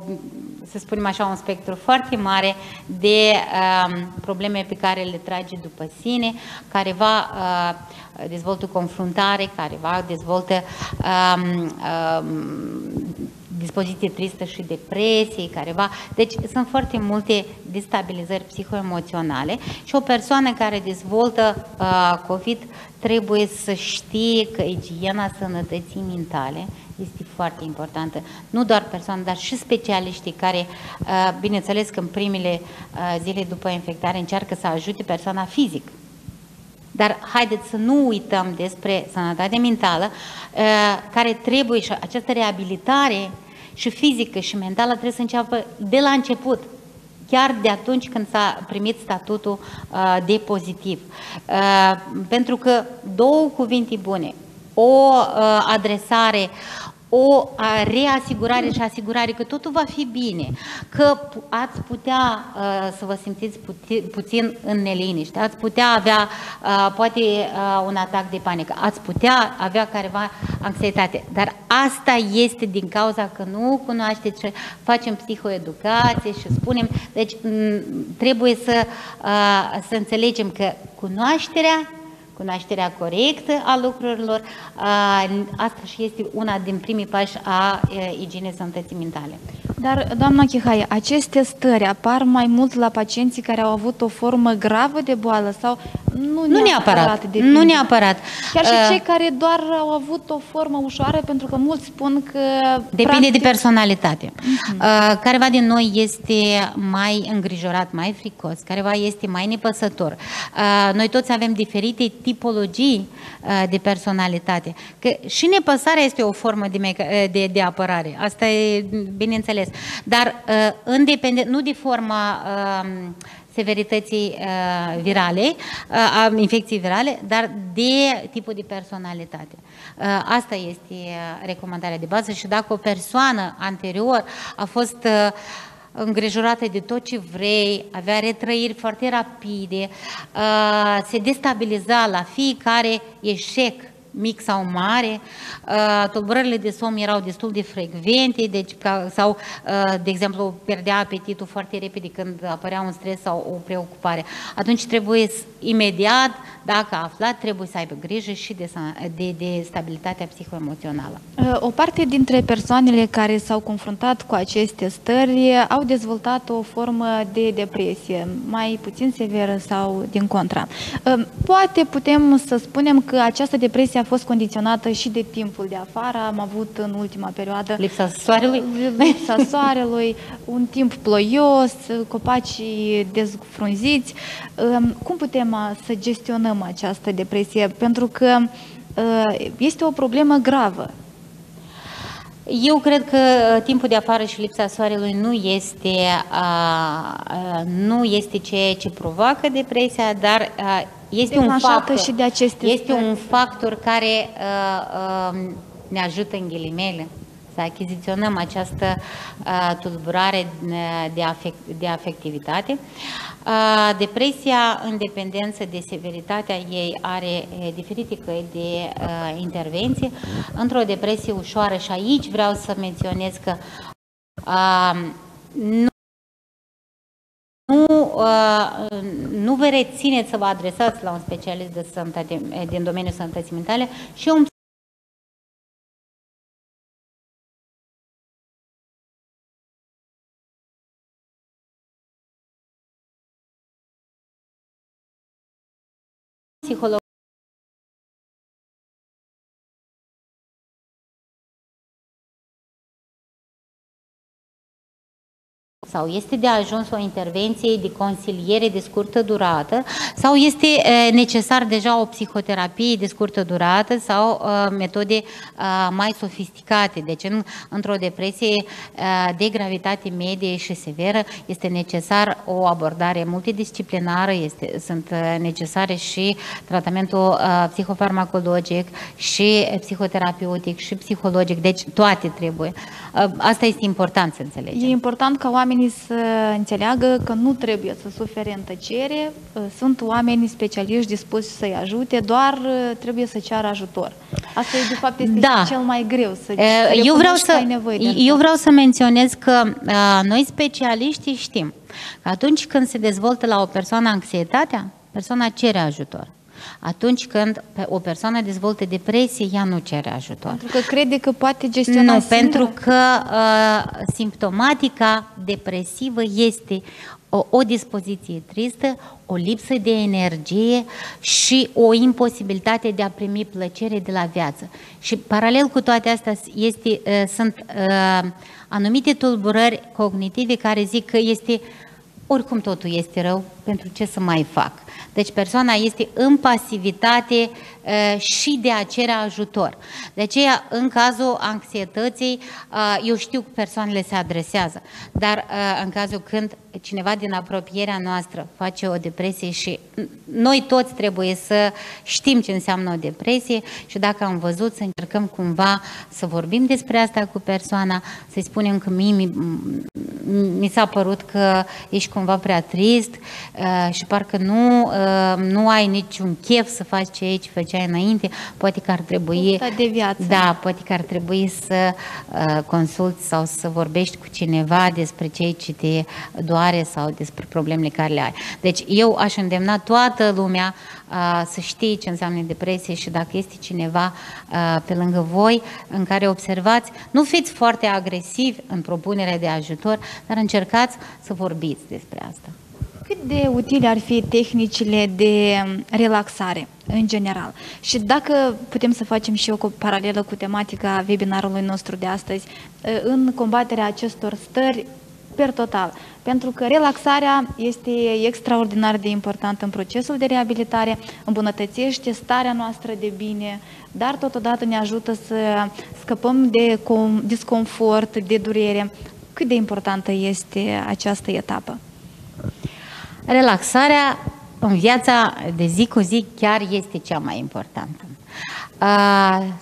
să spunem așa, un spectru foarte mare de uh, probleme pe care le trage după sine, care va uh, dezvoltă confruntare, care va dezvoltă um, um, dispoziție tristă și depresie, care va... Deci sunt foarte multe destabilizări psihoemoționale și o persoană care dezvoltă uh, COVID trebuie să știe că igiena sănătății mentale este foarte importantă. Nu doar persoane, dar și specialiștii care, uh, bineînțeles că în primele uh, zile după infectare încearcă să ajute persoana fizic. Dar haideți să nu uităm despre sănătatea mentală, uh, care trebuie și această reabilitare și fizică și mentală trebuie să înceapă de la început chiar de atunci când s-a primit statutul uh, de pozitiv. Uh, pentru că două cuvinte bune, o uh, adresare, o reasigurare și asigurare că totul va fi bine, că ați putea uh, să vă simțiți puti, puțin în neliniște, ați putea avea uh, poate uh, un atac de panică, ați putea avea careva anxietate, dar asta este din cauza că nu cunoașteți și facem psihoeducație și spunem, deci trebuie să, să înțelegem că cunoașterea cunoașterea corectă a lucrurilor, asta și este una din primii pași a igienei sănătății mentale. Dar, doamna Chihai, aceste stări apar mai mult la pacienții care au avut o formă gravă de boală sau nu, nu neapărat? de nu neapărat. Chiar și uh, cei care doar au avut o formă ușoară, pentru că mulți spun că... Depinde practic... de personalitate. Uh-huh. Uh, careva din noi este mai îngrijorat, mai fricos, careva este mai nepăsător. Uh, noi toți avem diferite tipologii uh, de personalitate. Că și nepăsarea este o formă de, meca- de, de apărare. Asta e bineînțeles. Dar uh, în depende, nu de forma uh, severității uh, virale, uh, a infecției virale, dar de tipul de personalitate. Uh, asta este uh, recomandarea de bază și dacă o persoană anterior a fost uh, îngrijorată de tot ce vrei, avea retrăiri foarte rapide, uh, se destabiliza la fiecare eșec mic sau mare, uh, tulburările de somn erau destul de frecvente, deci, ca, sau, uh, de exemplu, pierdea apetitul foarte repede când apărea un stres sau o preocupare. Atunci trebuie imediat, dacă a aflat, trebuie să aibă grijă și de, de, de stabilitatea psihoemoțională. Uh, o parte dintre persoanele care s-au confruntat cu aceste stări au dezvoltat o formă de depresie, mai puțin severă sau din contra. Poate putem să spunem că această depresie a fost condiționată și de timpul de afară. Am avut în ultima perioadă lipsa soarelui, lipsa soarelui un timp ploios, copacii dezfrunziți. Cum putem uh, să gestionăm această depresie? Pentru că uh, este o problemă gravă. Eu cred că uh, timpul de afară și lipsa soarelui nu este, nu este ceea ce provoacă depresia, dar este un factor, și de aceste este un factor care uh, uh, ne ajută în ghilimele să achiziționăm această uh, tulburare de, afect, de afectivitate. Uh, depresia, în dependență de severitatea ei, are uh, diferite căi de uh, intervenție. Într-o depresie ușoară, și aici vreau să menționez că uh, nu nu, uh, nu vă rețineți să vă adresați la un specialist de sănătate, din domeniul sănătății mentale și un psiholog sau este de ajuns o intervenție de consiliere de scurtă durată sau este necesar deja o psihoterapie de scurtă durată sau metode mai sofisticate. Deci în, într-o depresie de gravitate medie și severă este necesar o abordare multidisciplinară, este, sunt necesare și tratamentul psihofarmacologic și psihoterapeutic și psihologic, deci toate trebuie. Asta este important să înțelegem. E important ca oamenii oamenii să înțeleagă că nu trebuie să sufere în tăcere, sunt oameni specialiști dispuși să-i ajute, doar trebuie să ceară ajutor. Asta e, de fapt, este da. cel mai greu, să, să eu vreau să, ai nevoie de Eu vreau să menționez că uh, noi specialiștii știm că atunci când se dezvoltă la o persoană anxietatea, persoana cere ajutor. Atunci când o persoană dezvoltă depresie, ea nu cere ajutor. Pentru că crede că poate gestiona Nu, singură? pentru că uh, simptomatica depresivă este o, o dispoziție tristă, o lipsă de energie și o imposibilitate de a primi plăcere de la viață. Și paralel cu toate astea este, uh, sunt uh, anumite tulburări cognitive care zic că este oricum totul este rău, pentru ce să mai fac? Deci persoana este în pasivitate uh, și de a cere ajutor. De aceea, în cazul anxietății, uh, eu știu că persoanele se adresează, dar uh, în cazul când cineva din apropierea noastră face o depresie și noi toți trebuie să știm ce înseamnă o depresie și dacă am văzut să încercăm cumva să vorbim despre asta cu persoana, să-i spunem că mie mi, mi s-a părut că ești cumva prea trist și parcă nu Uh, nu ai niciun chef să faci ce ce făceai înainte, poate că ar trebui... de viață. Da, poate că ar trebui să uh, consulți sau să vorbești cu cineva despre ceea ce te doare sau despre problemele care le ai. Deci eu aș îndemna toată lumea uh, să știe ce înseamnă depresie și dacă este cineva uh, pe lângă voi în care observați, nu fiți foarte agresivi în propunerea de ajutor, dar încercați să vorbiți despre asta. Cât de utile ar fi tehnicile de relaxare în general? Și dacă putem să facem și o paralelă cu tematica webinarului nostru de astăzi, în combaterea acestor stări per total. Pentru că relaxarea este extraordinar de importantă în procesul de reabilitare, îmbunătățește starea noastră de bine, dar totodată ne ajută să scăpăm de disconfort, de durere. Cât de importantă este această etapă? Relaxarea în viața de zi cu zi chiar este cea mai importantă.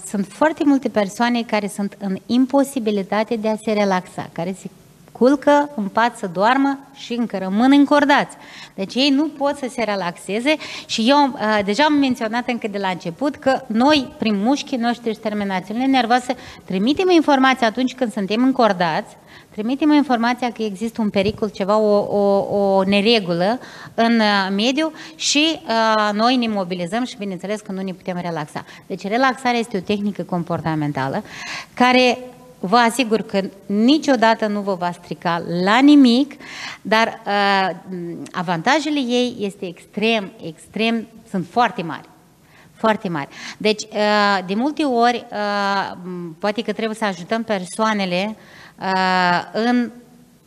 Sunt foarte multe persoane care sunt în imposibilitate de a se relaxa, care se culcă în pat să doarmă și încă rămân încordați. Deci ei nu pot să se relaxeze și eu deja am menționat încă de la început că noi, prin mușchii noștri și terminațiile nervoase, trimitem informații atunci când suntem încordați, trimitem informația că există un pericol, ceva, o, o, o neregulă în uh, mediu și uh, noi ne mobilizăm și bineînțeles că nu ne putem relaxa. Deci relaxarea este o tehnică comportamentală care vă asigur că niciodată nu vă va strica la nimic, dar uh, avantajele ei este extrem, extrem, sunt foarte mari foarte mari. Deci, uh, de multe ori, uh, poate că trebuie să ajutăm persoanele Uh, în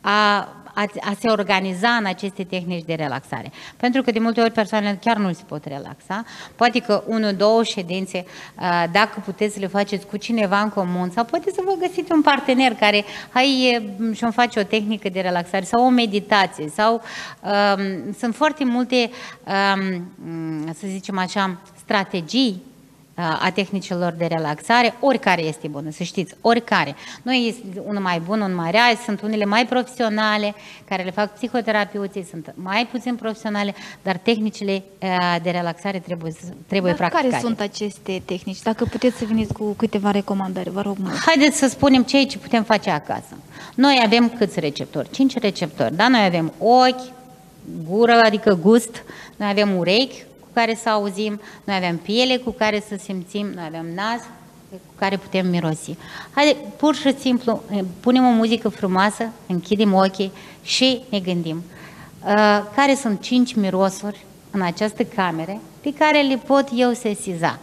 a, a, a se organiza în aceste tehnici de relaxare. Pentru că de multe ori persoanele chiar nu se pot relaxa. Poate că unul, două ședințe, uh, dacă puteți să le faceți cu cineva în comun sau poate să vă găsiți un partener care hai și-mi face o tehnică de relaxare sau o meditație sau um, sunt foarte multe, um, să zicem așa, strategii a tehnicilor de relaxare, oricare este bună, să știți, oricare. Nu este unul mai bun, unul mai rea, sunt unele mai profesionale, care le fac psihoterapeuții, sunt mai puțin profesionale, dar tehnicile de relaxare trebuie, trebuie dar practicate. care sunt aceste tehnici? Dacă puteți să veniți cu câteva recomandări, vă rog mult. Haideți să spunem ce ce putem face acasă. Noi avem câți receptori? Cinci receptori, da? Noi avem ochi, gură, adică gust, noi avem urechi, care să auzim, noi avem piele cu care să simțim, noi avem nas cu care putem mirosi. Haide, pur și simplu, eh, punem o muzică frumoasă, închidem ochii și ne gândim. Uh, care sunt cinci mirosuri în această cameră pe care le pot eu sesiza?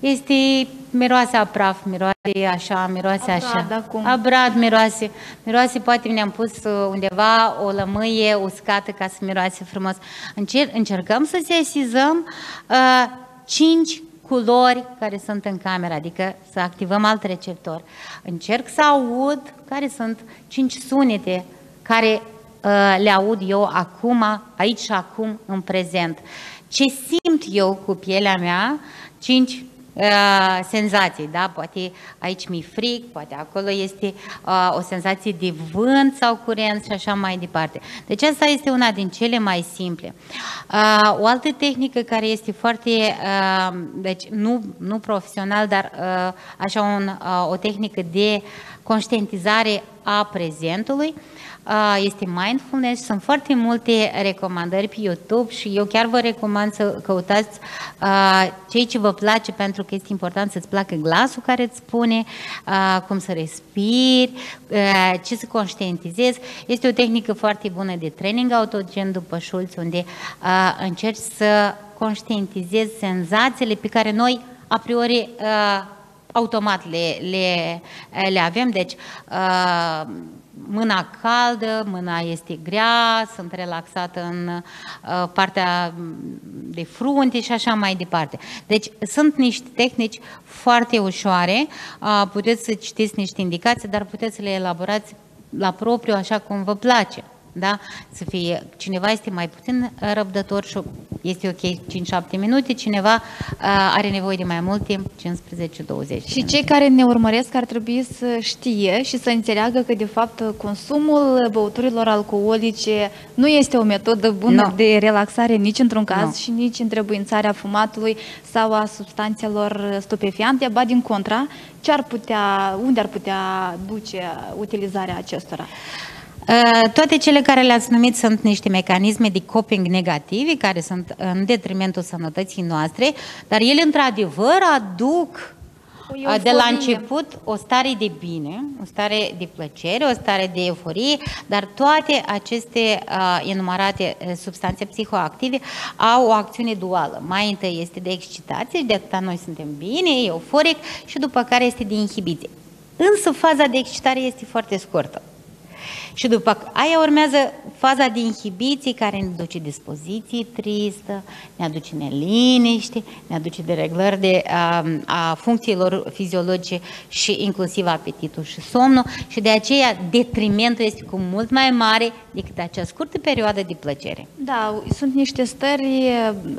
Este miroase a praf, miroase așa, miroase Abrad, așa. Acum. Abrad miroase. Miroase, poate ne-am pus uh, undeva o lămâie uscată ca să miroase frumos. Încer- încercăm să sesizăm uh, cinci culori care sunt în cameră, adică să activăm alt receptor. Încerc să aud care sunt cinci sunete care uh, le aud eu acum, aici și acum, în prezent. Ce simt eu cu pielea mea, cinci Uh, senzații, da? Poate aici mi fric, poate acolo este uh, o senzație de vânt sau curent și așa mai departe. Deci asta este una din cele mai simple. Uh, o altă tehnică care este foarte, deci nu, nu profesional, dar așa un, o tehnică de conștientizare a prezentului, este mindfulness, sunt foarte multe recomandări pe YouTube și eu chiar vă recomand să căutați cei ce vă place pentru că este important să-ți placă glasul care îți spune cum să respiri, ce să conștientizezi. Este o tehnică foarte bună de training autogen după Schulz unde încerci să conștientizezi senzațiile pe care noi a priori automat le, le, le avem, deci mâna caldă, mâna este grea, sunt relaxată în uh, partea de frunte și așa mai departe. Deci sunt niște tehnici foarte ușoare, uh, puteți să citiți niște indicații, dar puteți să le elaborați la propriu așa cum vă place da? Să fie, cineva este mai puțin uh, răbdător și este ok 5-7 minute, cineva uh, are nevoie de mai mult timp, 15-20 Și cei care ne urmăresc ar trebui să știe și să înțeleagă că de fapt consumul băuturilor alcoolice nu este o metodă bună no. de relaxare nici într-un caz no. și nici întrebuințarea fumatului sau a substanțelor stupefiante, ba din contra, ce ar putea, unde ar putea duce utilizarea acestora? Uh, toate cele care le-ați numit sunt niște mecanisme de coping negativi care sunt în detrimentul sănătății noastre, dar ele într-adevăr aduc uh, de la început o stare de bine, o stare de plăcere, o stare de euforie, dar toate aceste uh, enumerate uh, substanțe psihoactive au o acțiune duală. Mai întâi este de excitație, de atâta noi suntem bine, euforic și după care este de inhibiție. Însă faza de excitare este foarte scurtă. Și după aia urmează faza de inhibiție care ne duce dispoziție tristă, ne aduce neliniște, ne aduce dereglări de, a, a funcțiilor fiziologice și inclusiv apetitul și somnul și de aceea detrimentul este cu mult mai mare decât acea scurtă perioadă de plăcere. Da, sunt niște stări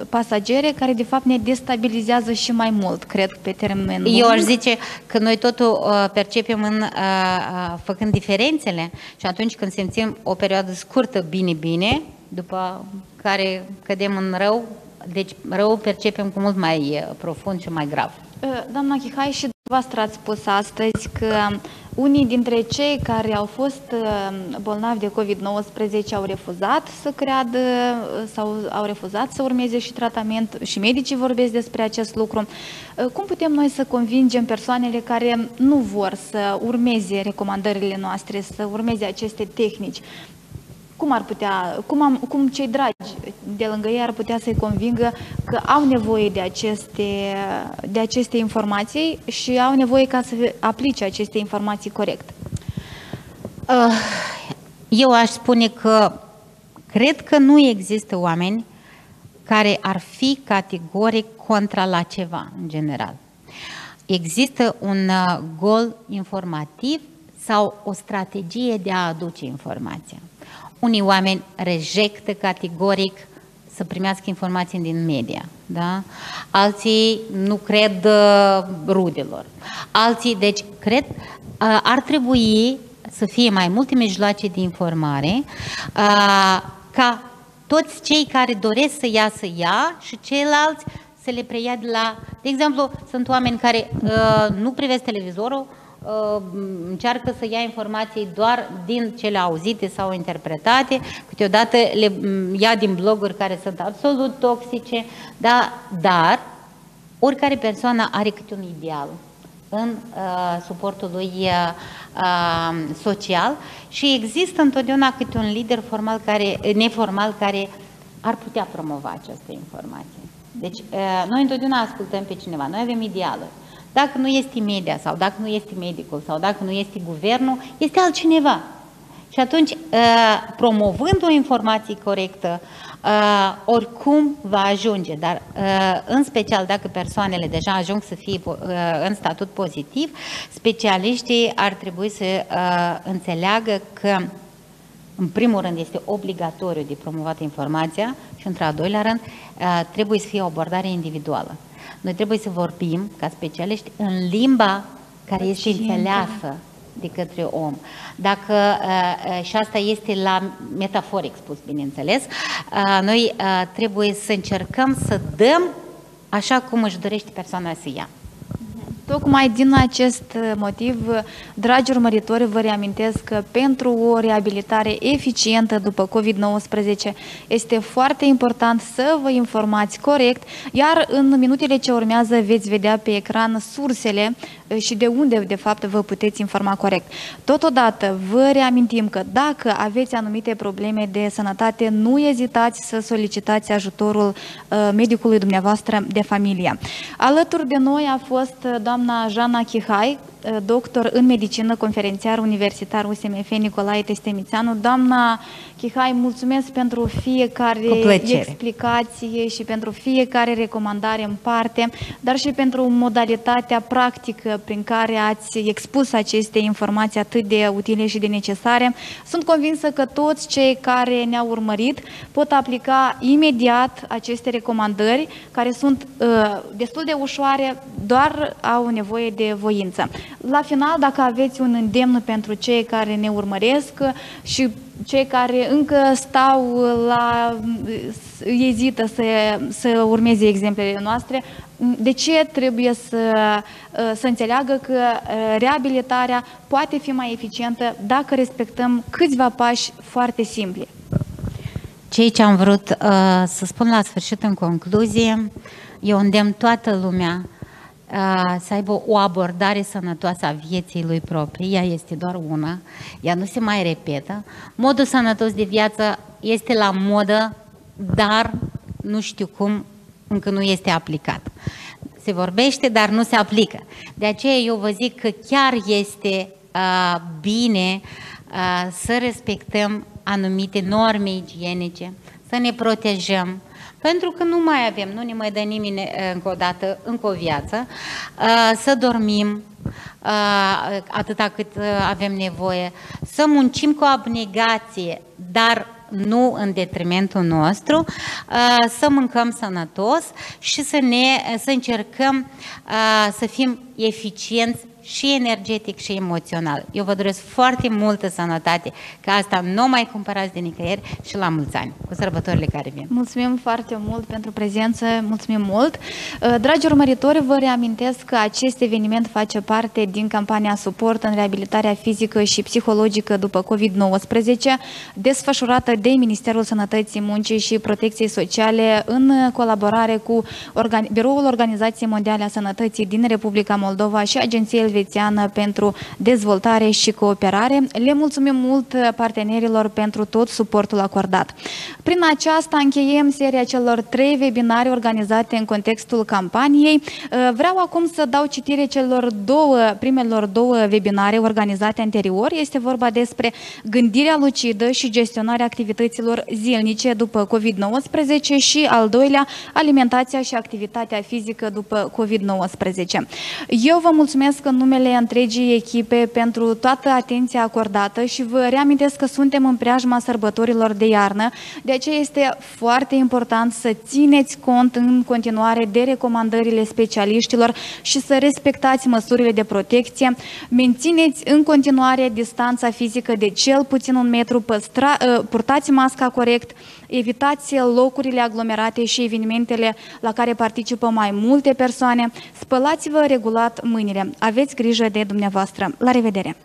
pasagere care de fapt ne destabilizează și mai mult, cred, pe termen lung. Eu aș zice că noi totul uh, percepem în, uh, uh, făcând diferențele și atunci când simțim o perioadă scurtă bine-bine, după care cădem în rău, deci rău percepem cu mult mai uh, profund și mai grav. Uh, doamna Chihai, și dumneavoastră ați spus astăzi că unii dintre cei care au fost uh, bolnavi de COVID-19 au refuzat să creadă sau au refuzat să urmeze și tratament și medicii vorbesc despre acest lucru. Cum putem noi să convingem persoanele care nu vor să urmeze recomandările noastre, să urmeze aceste tehnici? Cum ar putea, cum, am, cum cei dragi de lângă ei ar putea să-i convingă că au nevoie de aceste, de aceste informații și au nevoie ca să aplice aceste informații corect? Uh, eu aș spune că cred că nu există oameni care ar fi categoric contra la ceva, în general. Există un uh, gol informativ sau o strategie de a aduce informația. Unii oameni rejectă categoric să primească informații din media, da? Alții nu cred uh, rudelor. Alții, deci, cred, uh, ar trebui să fie mai multe mijloace de informare uh, ca toți cei care doresc să ia să ia și ceilalți să le preia de la... De exemplu, sunt oameni care uh, nu privesc televizorul, Uh, încearcă să ia informații doar din cele auzite sau interpretate, câteodată le ia din bloguri care sunt absolut toxice, da, dar oricare persoană are câte un ideal în uh, suportul lui uh, uh, social și există întotdeauna câte un lider formal care, neformal care ar putea promova această informație. Deci, uh, noi întotdeauna ascultăm pe cineva, noi avem idealuri. Dacă nu este media sau dacă nu este medicul sau dacă nu este guvernul, este altcineva. Și atunci, uh, promovând o informație corectă, uh, oricum va ajunge, dar uh, în special dacă persoanele deja ajung să fie în statut pozitiv, specialiștii ar trebui să înțeleagă că în primul rând este obligatoriu de promovat informația și într-al doilea rând trebuie să fie o abordare individuală. Noi trebuie să vorbim, ca specialiști, în limba care este înțeleasă de către om. Dacă, uh, uh, și asta este la metaforic spus, bineînțeles, uh, noi trebuie să încercăm să dăm așa cum își dorește persoana să ia. Tocmai din acest motiv, dragi urmăritori, vă reamintesc că pentru o reabilitare eficientă după COVID-19 este foarte important să vă informați corect, iar în minutele ce urmează veți vedea pe ecran sursele și de unde, de fapt, vă puteți informa corect. Totodată, vă reamintim că dacă aveți anumite probleme de sănătate, nu ezitați să solicitați ajutorul uh, medicului dumneavoastră de familie. Alături de noi a fost uh, doamna Jana Chihai, uh, doctor în medicină, conferențiar universitar USMF Nicolae Testemițanu. Doamna Chihai, mulțumesc pentru fiecare explicație și pentru fiecare recomandare în parte, dar și pentru modalitatea practică prin care ați expus aceste informații atât de utile și de necesare. Sunt convinsă că toți cei care ne-au urmărit pot aplica imediat aceste recomandări, care sunt uh, destul de ușoare, doar au nevoie de voință. La final, dacă aveți un îndemn pentru cei care ne urmăresc și cei care încă stau la, ezită să, să urmeze exemplele noastre, de ce trebuie să, să înțeleagă că uh, reabilitarea poate fi mai eficientă dacă respectăm câțiva pași foarte simpli? Ceea ce am vrut uh, să spun la sfârșit în concluzie, eu îndemn toată lumea uh, să aibă o abordare sănătoasă a vieții lui proprii, ea este doar una, ea nu se mai repetă. Modul sănătos de viață este la modă, dar nu știu cum încă nu este aplicat. Se vorbește, dar nu se aplică. De aceea eu vă zic că chiar este uh, bine uh, să respectăm anumite norme igienice, să ne protejăm, pentru că nu mai avem, nu ne mai dă nimeni uh, încă o dată, încă o viață, uh, să dormim uh, atâta cât avem nevoie, să muncim cu abnegație, dar nu în detrimentul nostru, uh, să mâncăm sănătos și să, ne, să încercăm uh, să fim eficienți și energetic și emoțional. Eu vă doresc foarte multă sănătate, că asta nu mai cumpărați de nicăieri și la mulți ani, cu sărbătorile care vin. Mulțumim foarte mult pentru prezență, mulțumim mult. Uh, dragi urmăritori, vă reamintesc că acest eveniment face parte din campania Suport în reabilitarea fizică și psihologică după COVID-19, desfășurată de Ministerul Sănătății, Muncii și Protecției Sociale în colaborare cu Biroul Organizației Mondiale a Sănătății din Republica Moldova și Agenția Elvețiană pentru Dezvoltare și Cooperare. Le mulțumim mult partenerilor pentru tot suportul acordat. Prin aceasta încheiem seria celor trei webinare organizate în contextul campaniei. Vreau acum să dau citire celor două, primelor două webinare organizate anterior. Este vorba despre gândirea lucidă și gestionarea activităților zilnice după COVID-19 și al doilea, alimentația și activitatea fizică după COVID-19. Eu vă mulțumesc în numele întregii echipe pentru toată atenția acordată și vă reamintesc că suntem în preajma sărbătorilor de iarnă, de aceea este foarte important să țineți cont în continuare de recomandările specialiștilor și să respectați măsurile de protecție, mențineți în continuare distanța fizică de cel puțin un metru, păstra, ă, purtați masca corect, evitați locurile aglomerate și evenimentele la care participă mai multe persoane, spălați-vă regulat mâinile. Aveți grijă de dumneavoastră. La revedere!